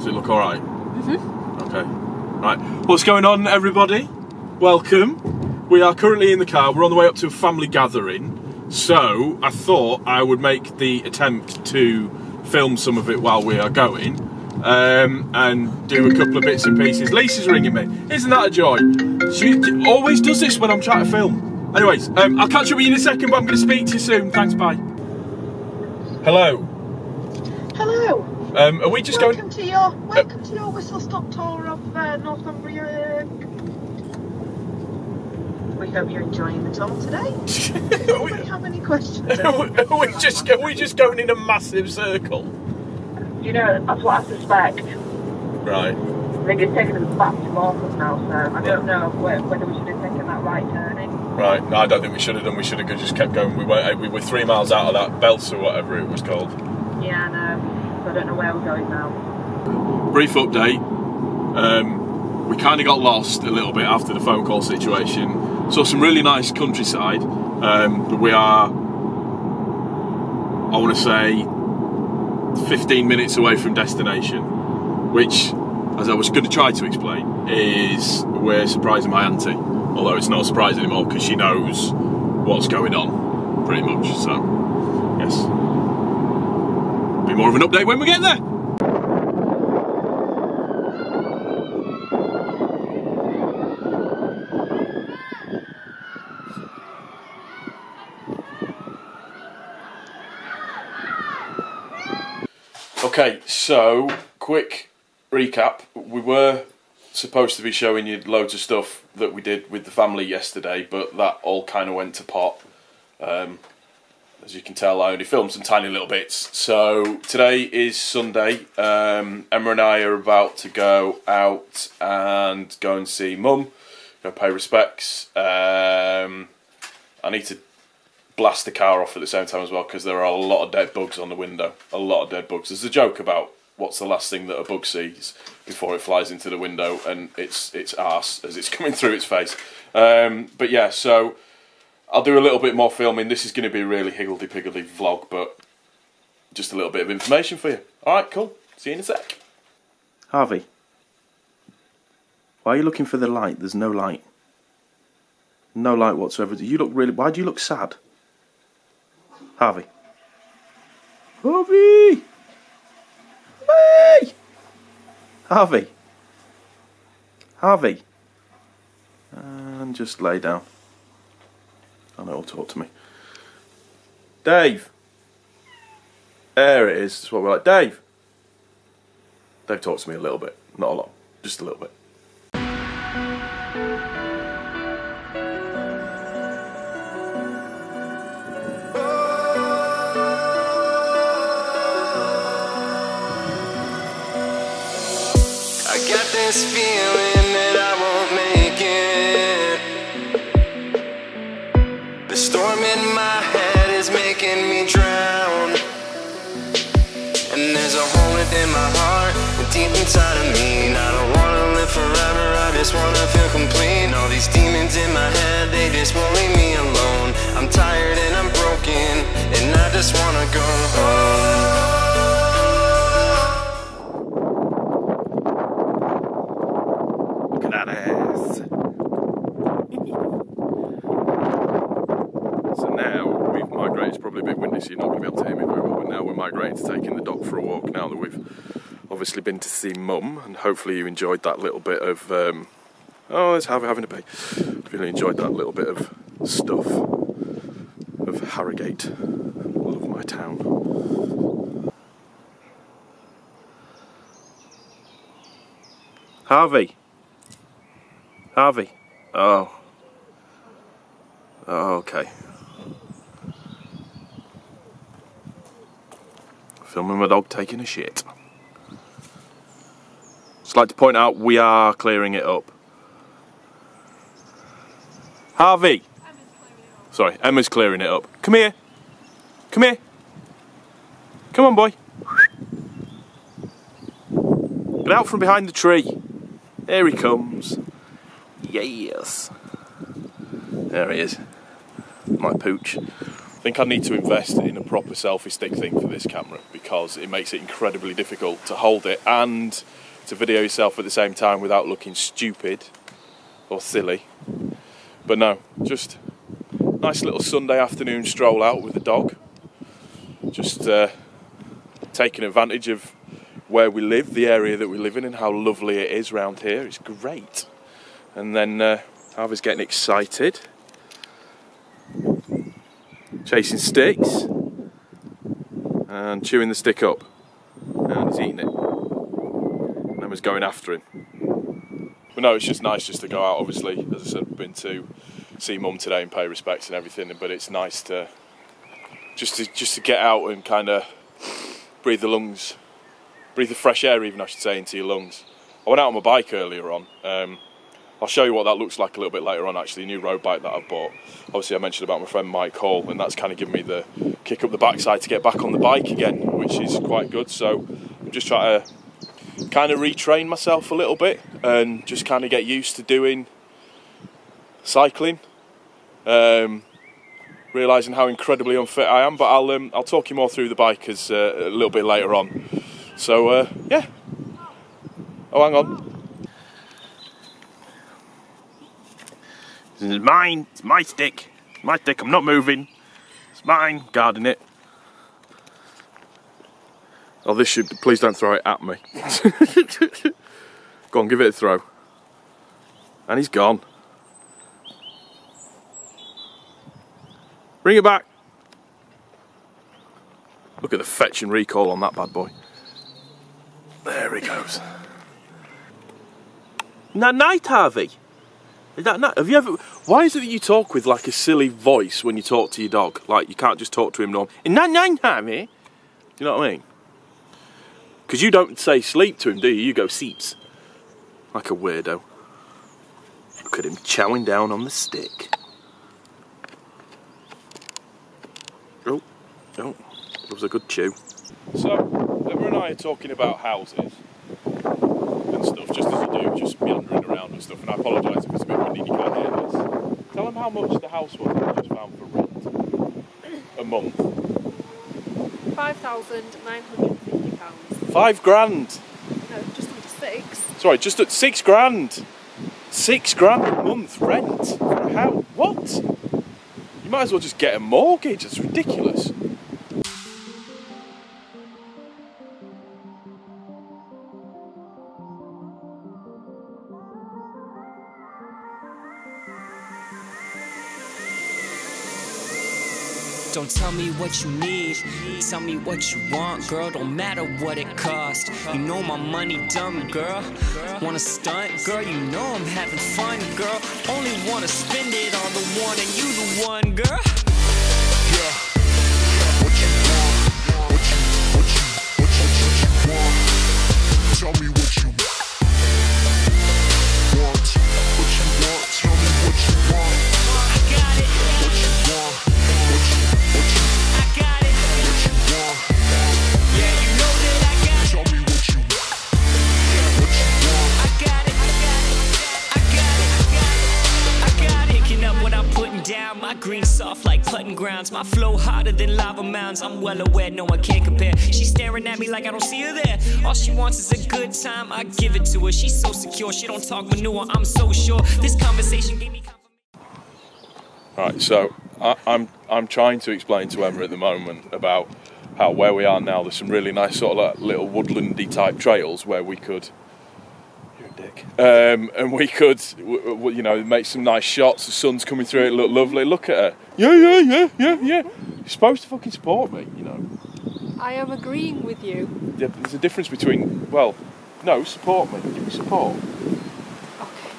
Does it look all right? Mm-hmm. Okay. Right. What's going on, everybody? Welcome. We are currently in the car. We're on the way up to a family gathering. So I thought I would make the attempt to film some of it while we are going um, and do a couple of bits and pieces. Lisa's ringing me. Isn't that a joy? She always does this when I'm trying to film. Anyways, um, I'll catch up with you in a second, but I'm going to speak to you soon. Thanks, bye. Hello. Hello. Um, are we just welcome going? to your welcome to your whistle stop tour of uh, Northumbria. We hope you're enjoying the tour today. are, we, have any questions? are we just are we just going in a massive circle? you know, that's what I suspect. Right. I think it's taking us back to Norfolk now, so I don't know whether we should have taken that right turning. Right. No, I don't think we should have done. We should have just kept going. We were we were three miles out of that Belts or whatever it was called. Yeah, I know. I don't know where we're going now. Brief update. Um, we kind of got lost a little bit after the phone call situation. Saw some really nice countryside. Um, but we are, I want to say, 15 minutes away from destination, which, as I was going to try to explain, is we're surprising my auntie. Although it's not a surprise anymore because she knows what's going on, pretty much. So, yes. Be more of an update when we get there. Okay, so quick recap. We were supposed to be showing you loads of stuff that we did with the family yesterday, but that all kind of went to pot. Um, as you can tell, I only filmed some tiny little bits. So today is Sunday. Um, Emma and I are about to go out and go and see Mum, go pay respects. Um, I need to blast the car off at the same time as well because there are a lot of dead bugs on the window. A lot of dead bugs. There's a joke about what's the last thing that a bug sees before it flies into the window, and it's its arse as it's coming through its face. Um, but yeah, so I'll do a little bit more filming. This is going to be a really higgledy piggledy vlog, but just a little bit of information for you. All right, cool. See you in a sec. Harvey, why are you looking for the light? There's no light. No light whatsoever. Do you look really. Why do you look sad? Harvey. Harvey! Harvey! Harvey. Harvey. And just lay down. I know, talk to me. Dave. There it is. That's what we're like. Dave. Dave talks to me a little bit. Not a lot. Just a little bit. I got this feeling The storm in my head is making me drown. And there's a hole within my heart, deep inside of me. And I don't wanna live forever, I just wanna feel complete. All these demons in my head, they just won't leave me alone. I'm tired and I'm broken, and I just wanna go see Mum, and hopefully you enjoyed that little bit of. Um, oh, let's have having a pee. Really enjoyed that little bit of stuff of Harrogate. Love my town. Harvey. Harvey. Oh. Oh, okay. Filming my dog taking a shit. Just like to point out we are clearing it up. Harvey. Sorry, Emma's clearing it up. Come here. Come here. Come on, boy. Get out from behind the tree. There he comes. Yes. There he is. My pooch. I think I need to invest in a proper selfie stick thing for this camera because it makes it incredibly difficult to hold it and to video yourself at the same time without looking stupid or silly. But no, just nice little Sunday afternoon stroll out with the dog. Just uh, taking advantage of where we live, the area that we live in, and how lovely it is round here. It's great. And then uh, Harvey's getting excited, chasing sticks, and chewing the stick up. And he's eating it. And Emma's going after him. But no, it's just nice just to go out. Obviously, as I said, been to see mum today and pay respects and everything. But it's nice to just to just to get out and kind of breathe the lungs, breathe the fresh air, even I should say, into your lungs. I went out on my bike earlier on. Um, I'll show you what that looks like a little bit later on. Actually, a new road bike that I've bought. Obviously, I mentioned about my friend Mike Hall, and that's kind of given me the kick up the backside to get back on the bike again, which is quite good. So I'm just trying to kind of retrain myself a little bit and just kind of get used to doing cycling. Um, realizing how incredibly unfit I am, but I'll um, I'll talk you more through the bike as uh, a little bit later on. So uh, yeah. Oh, hang on. This is mine. It's my stick. My stick. I'm not moving. It's mine. Guarding it. Oh, this should. Please don't throw it at me. Go on, give it a throw. And he's gone. Bring it back. Look at the fetch and recoil on that bad boy. There he goes. That night, Harvey. Is that night? Have you ever? Why is it that you talk with like a silly voice when you talk to your dog? Like you can't just talk to him normal. Night, night, Harvey. Do you know what I mean? Because you don't say sleep to him, do you? You go seeps. Like a weirdo. Look at him chowing down on the stick. Oh, oh, it was a good chew. So, Emma and I are talking about houses and stuff, just as you do, just meandering around and stuff. And I apologise if it's a bit windy, you can't hear this. Tell him how much the house was that I just found for rent a month. £5,950. Five grand. No, just under six. Sorry, just at six grand. Six grand a month rent. How? What? You might as well just get a mortgage. It's ridiculous. Don't tell me what you need, tell me what you want, girl. Don't matter what it costs. You know my money dumb, girl. Wanna stunt, girl? You know I'm having fun, girl. Only wanna spend it on the one, and you the one, girl. Yeah. What you want? What you, what you, what you, what you want? Tell me grounds, my flow hotter than lava mounds. I'm well aware, no one can't compare. She's staring at me like I don't see her there. All she wants is a good time, I give it to her. She's so secure, she don't talk manure. I'm so sure this conversation gave me. Right, so I, I'm I'm trying to explain to Emma at the moment about how where we are now. There's some really nice sort of like little woodlandy type trails where we could. You're a dick. Um, and we could, w- w- you know, make some nice shots. The sun's coming through. It look lovely. Look at her. Yeah, yeah, yeah, yeah, yeah. You're supposed to fucking support me, you know. I am agreeing with you. There- There's a difference between well, no, support me. Give me support. Okay.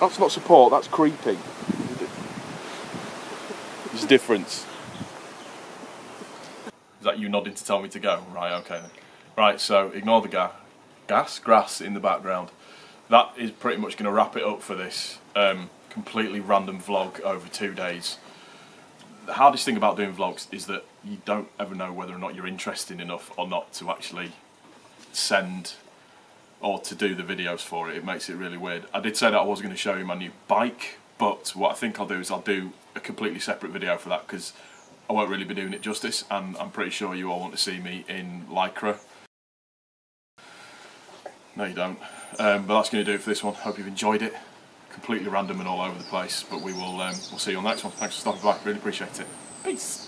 That's not support. That's creepy. There's a difference. Is that you nodding to tell me to go? Right, okay then. Right, so ignore the ga- gas, grass in the background. That is pretty much going to wrap it up for this um, completely random vlog over two days. The hardest thing about doing vlogs is that you don't ever know whether or not you're interesting enough or not to actually send or to do the videos for it. It makes it really weird. I did say that I was going to show you my new bike, but what I think I'll do is I'll do a completely separate video for that because I won't really be doing it justice, and I'm pretty sure you all want to see me in Lycra No, you don't. Um, but that's going to do it for this one. Hope you've enjoyed it. Completely random and all over the place, but we will um, we'll see you on the next one. Thanks for stopping by. Really appreciate it. Peace.